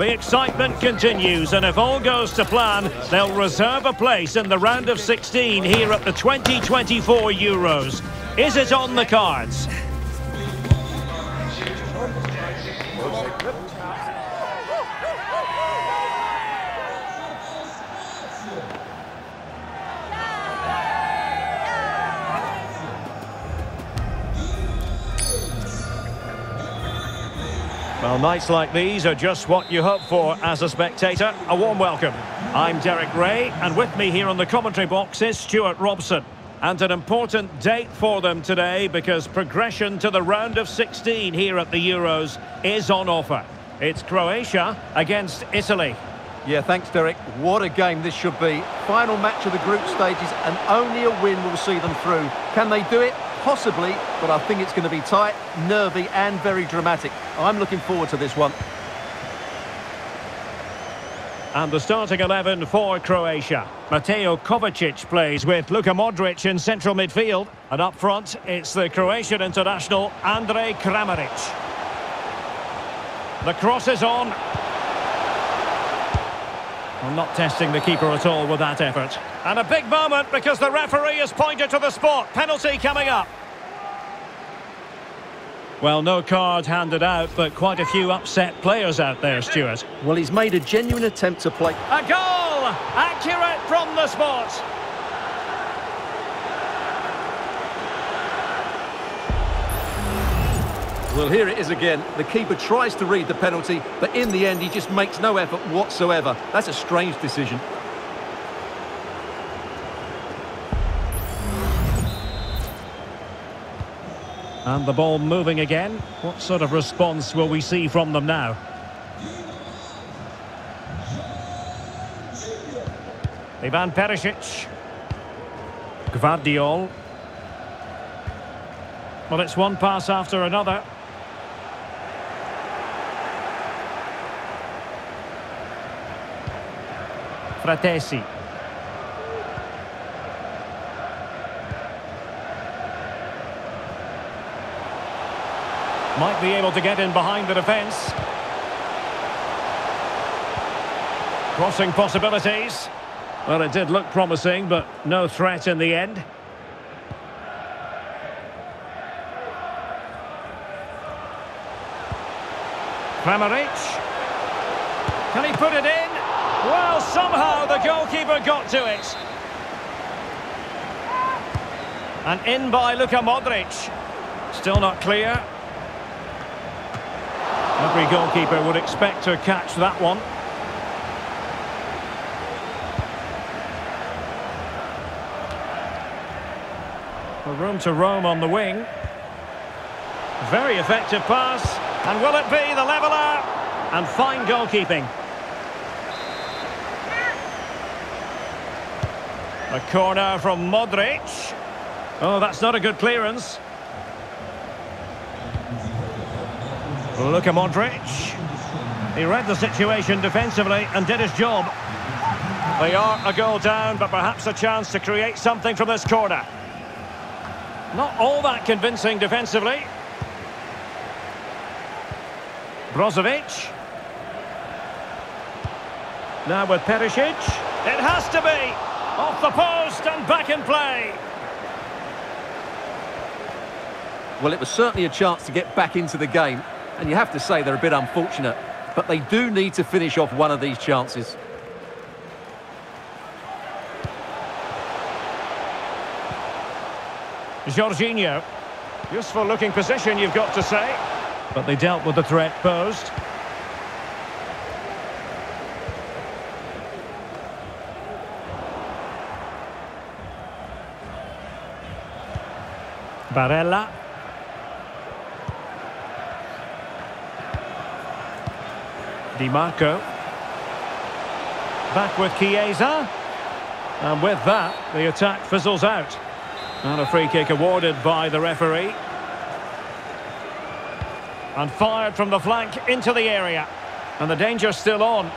The excitement continues, and if all goes to plan, they'll reserve a place in the round of 16 here at the 2024 Euros. Is it on the cards? Well, nights like these are just what you hope for as a spectator. A warm welcome. I'm Derek Ray, and with me here on the commentary box is Stuart Robson. And an important date for them today because progression to the round of 16 here at the Euros is on offer. It's Croatia against Italy. Yeah, thanks, Derek. What a game this should be. Final match of the group stages, and only a win will see them through. Can they do it? Possibly, but I think it's going to be tight, nervy and very dramatic. I'm looking forward to this one. And the starting 11 for Croatia. Mateo Kovacic plays with Luka Modric in central midfield. And up front, it's the Croatian international Andrej Kramaric. The cross is on. Well, not testing the keeper at all with that effort. And a big moment because the referee has pointed to the spot. Penalty coming up. Well, no card handed out, but quite a few upset players out there, Stuart. Well, he's made a genuine attempt to play. A goal! Accurate from the spot. Well, here it is again. The keeper tries to read the penalty, but in the end, he just makes no effort whatsoever. That's a strange decision. And the ball moving again. What sort of response will we see from them now? Ivan Perisic. Gvardiol. Well, it's one pass after another. Fratesi. Might be able to get in behind the defence. Crossing possibilities. Well, it did look promising, but no threat in the end. Kramaric. Can he put it in? Well, somehow the goalkeeper got to it. And in by Luka Modric. Still not clear. Every goalkeeper would expect to catch that one. A room to roam on the wing. Very effective pass. And will it be the leveller? And fine goalkeeping. A corner from Modric. Oh, that's not a good clearance. Look at Modric. He read the situation defensively and did his job. They are a goal down, but perhaps a chance to create something from this corner. Not all that convincing defensively. Brozovic. Now with Perisic. It has to be. Off the post and back in play. Well, it was certainly a chance to get back into the game. And you have to say they're a bit unfortunate. But they do need to finish off one of these chances. Jorginho. Useful looking position, you've got to say. But they dealt with the threat posed. Barella. Di Marco. Back with Chiesa. And with that, the attack fizzles out. And a free kick awarded by the referee. And fired from the flank into the area. And the danger's still on.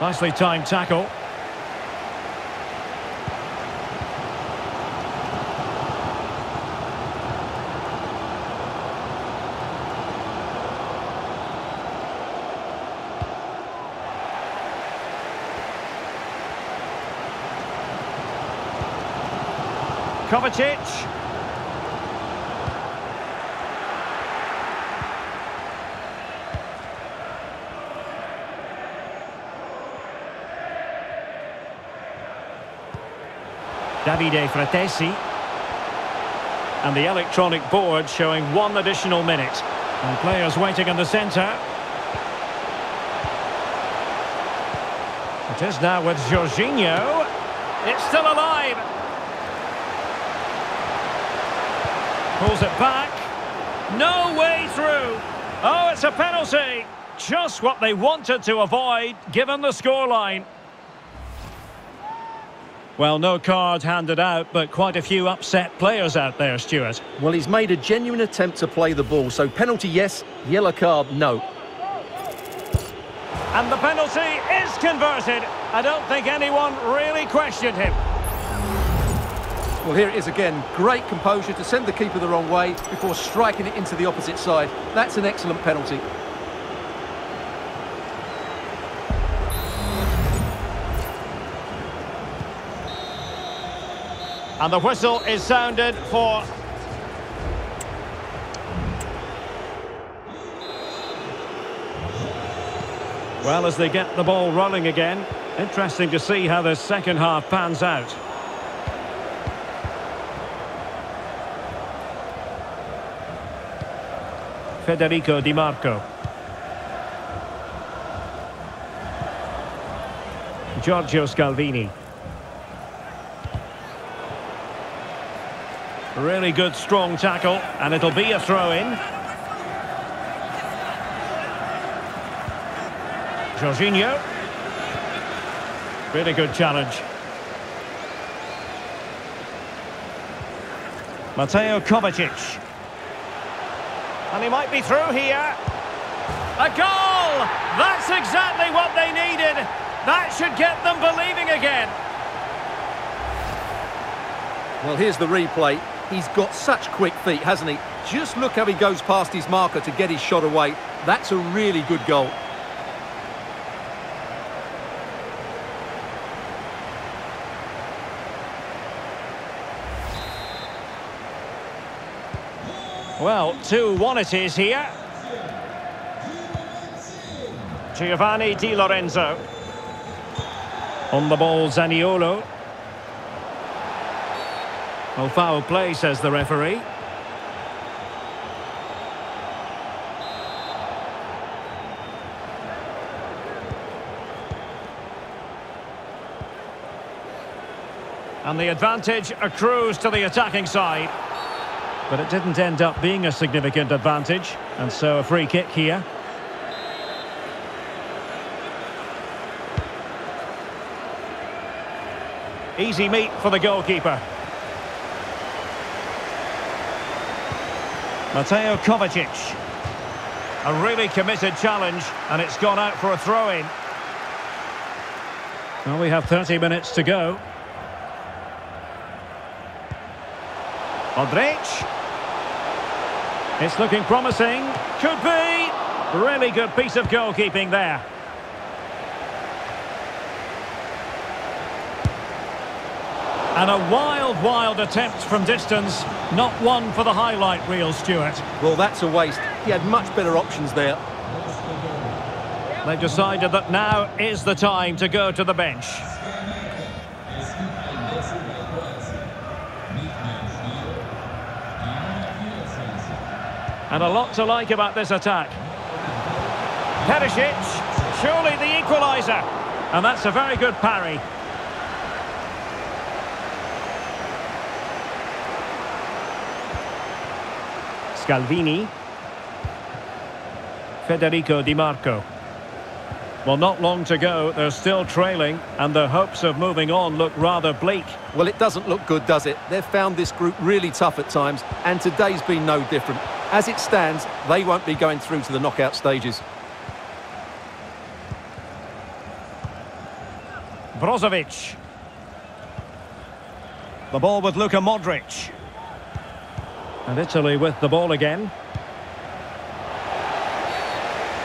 Nicely timed tackle. Kovacic. Davide Fratesi. And the electronic board showing one additional minute. And players waiting in the centre. It is now with Jorginho. It's still alive. Pulls it back. No way through. Oh, it's a penalty. Just what they wanted to avoid, given the scoreline. Well, no card handed out, but quite a few upset players out there, Stuart. Well, he's made a genuine attempt to play the ball, so penalty yes, yellow card no. And the penalty is converted. I don't think anyone really questioned him. Well, here it is again. Great composure to send the keeper the wrong way before striking it into the opposite side. That's an excellent penalty. And the whistle is sounded for... Well, as they get the ball rolling again, interesting to see how the second half pans out. Federico Di Marco. Giorgio Scalvini. Really good strong tackle and it'll be a throw-in. Jorginho. Really good challenge. Mateo Kovacic. And he might be through here. A goal! That's exactly what they needed. That should get them believing again. Well, here's the replay. He's got such quick feet, hasn't he? Just look how he goes past his marker to get his shot away. That's a really good goal. Well, 2-1 it is here. Giovanni Di Lorenzo. On the ball, Zaniolo. Well, foul play, says the referee. And the advantage accrues to the attacking side. But it didn't end up being a significant advantage. And so a free kick here. Easy meet for the goalkeeper. Mateo Kovacic. A really committed challenge, and it's gone out for a throw-in. Well, we have 30 minutes to go. Modric. It's looking promising. Could be. Really good piece of goalkeeping there. And a wild, wild attempt from distance. Not one for the highlight reel, Stuart. Well, that's a waste. He had much better options there. They've decided that now is the time to go to the bench. And a lot to like about this attack. Perisic, surely the equaliser. And that's a very good parry. Scalvini. Federico Di Marco. Well, not long to go. They're still trailing, and their hopes of moving on look rather bleak. Well, it doesn't look good, does it? They've found this group really tough at times, and today's been no different. As it stands, they won't be going through to the knockout stages. Brozovic. The ball with Luka Modric. And Italy with the ball again.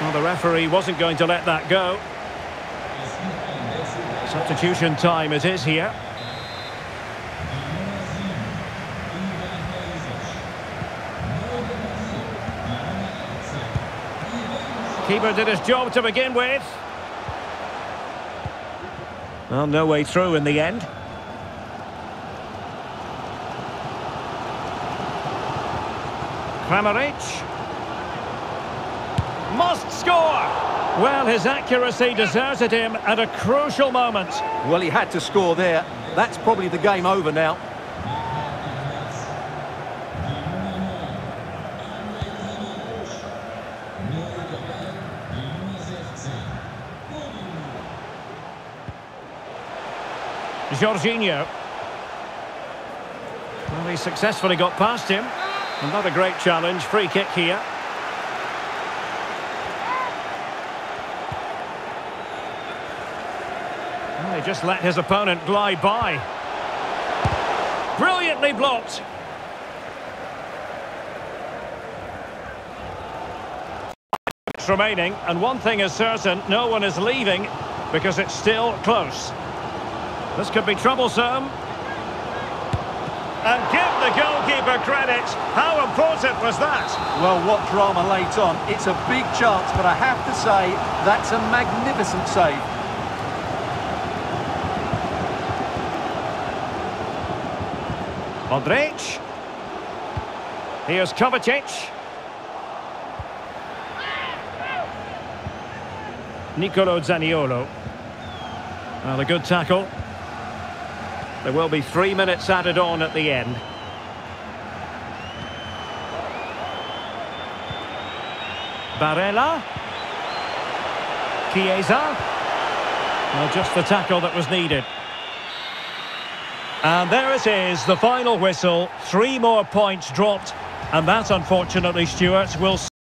Well, the referee wasn't going to let that go. Substitution time it is here. Keeper did his job to begin with. Well, no way through in the end. Kramaric. Must score! Well, his accuracy deserted him at a crucial moment. Well, he had to score there. That's probably the game over now. Jorginho. Well, he successfully got past him. Another great challenge. Free kick here. Well, he just let his opponent glide by. Brilliantly blocked. remaining and one thing is certain no one is leaving because it's still close this could be troublesome. And give the goalkeeper credit. How important was that? Well, what drama late on. It's a big chance, but I have to say, that's a magnificent save. Modric. Here's Kovacic. Nicolo Zaniolo. Well, a good tackle. There will be three minutes added on at the end. Barella. Chiesa. Well, just the tackle that was needed. And there it is, the final whistle. Three more points dropped. And that, unfortunately, Stuart, will...